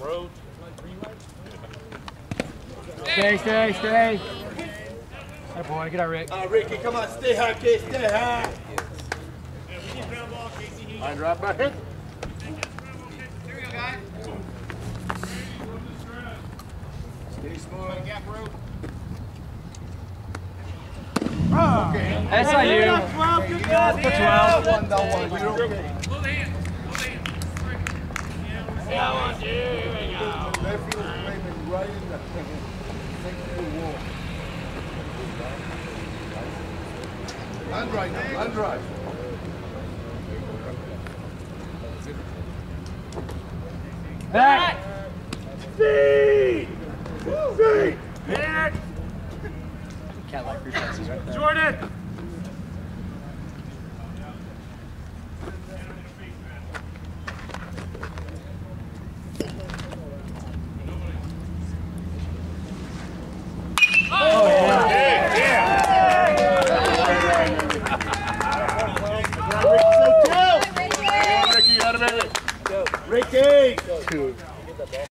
Road. Stay, stay, stay. Hey boy, get out, Rick. Uh, Ricky, come on, stay high, kid, stay high. Line drive back in. Stay smooth. That's not you. That's For 12. One down one, you're okay. Left field is framing right in the next to the wall. Land right now, land right. Back. Speed! Speed! Cat like reflexes right there. Jordan. Ricky!